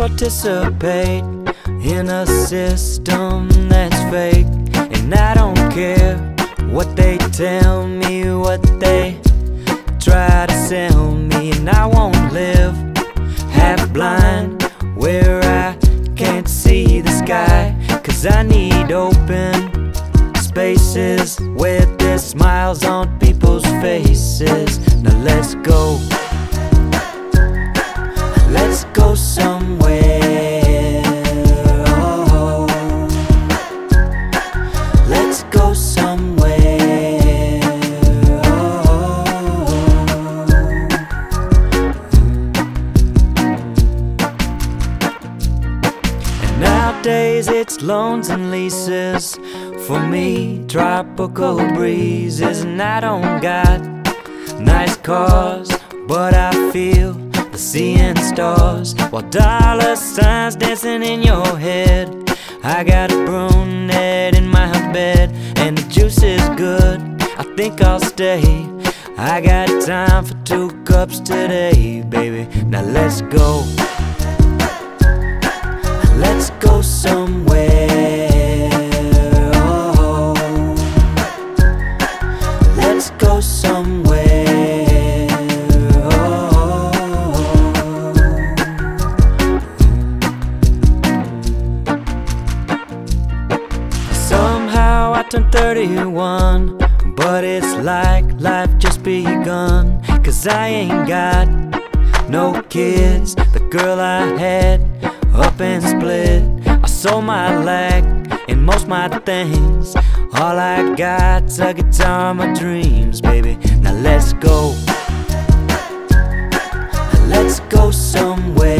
participate in a system that's fake. And I don't care what they tell me, what they try to sell me. And I won't live half blind where I can't see the sky. Cause I need open spaces where there's smiles on people's faces. Now let's go. Let's go somewhere. Oh. Let's go somewhere. Oh. And nowadays it's loans and leases for me, tropical breezes, and I don't got nice cars, but I feel seeing stars while dollar signs dancing in your head. I got a brunette in my bed, and the juice is good. I think I'll stay. I got time for two cups today, baby. Now let's go. Let's go somewhere. Oh. Let's go somewhere. Turned 31, but it's like life just begun. Cause I ain't got no kids. The girl I had up and split. I sold my lack and most my things. All I got's a guitar, my dreams, baby. Now let's go. Let's go somewhere.